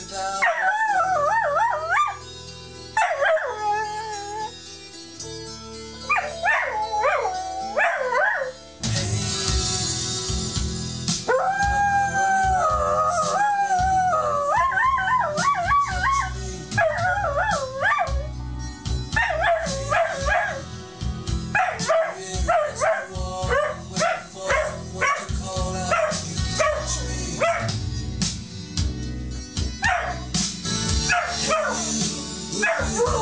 without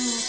Oh,